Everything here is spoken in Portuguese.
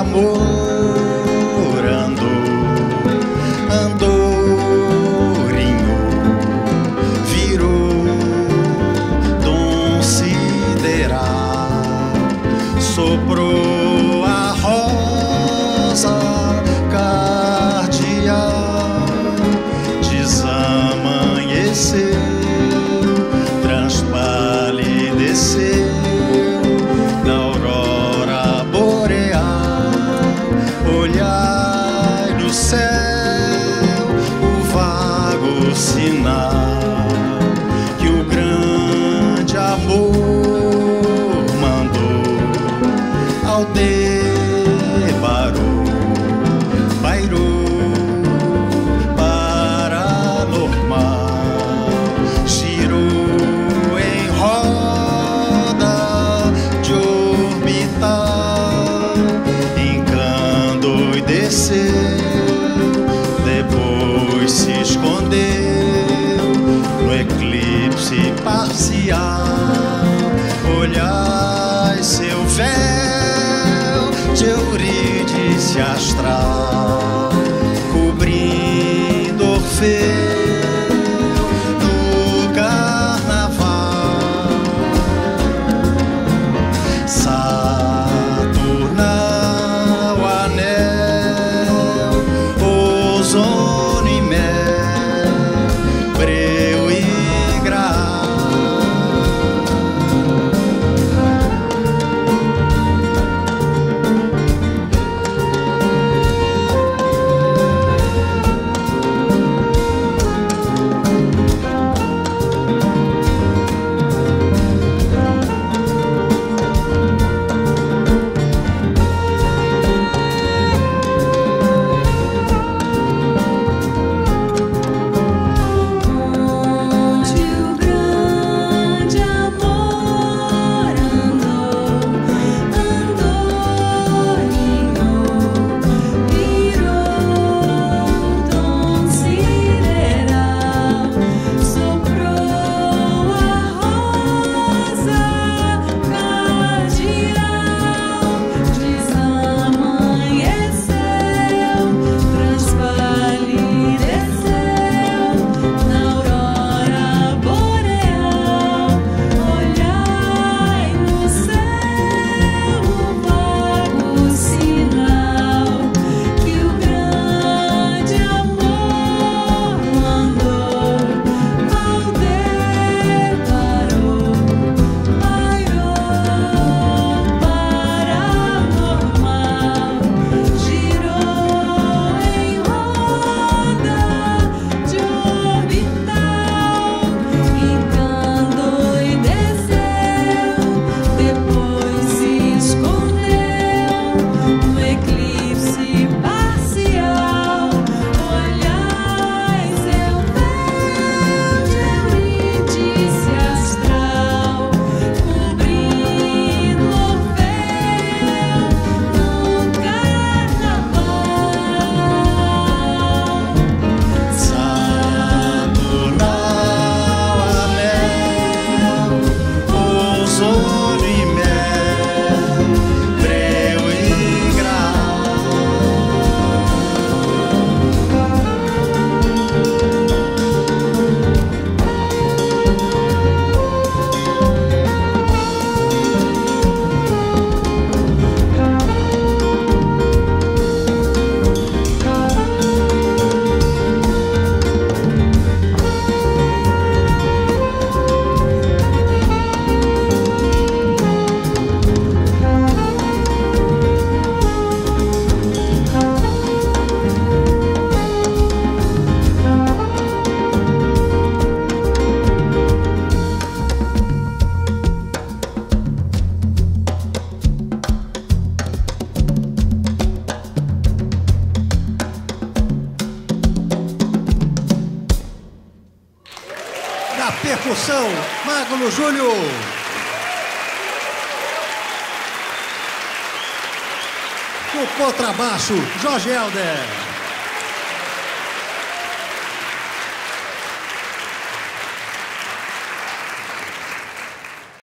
amor. amor mandou ao Debaro, pairou paranormal, girou em roda de orbital, desceu, depois se escondeu no eclipse parcial. astral. da percussão, Magno Júlio. O contrabaixo, Jorge Helder.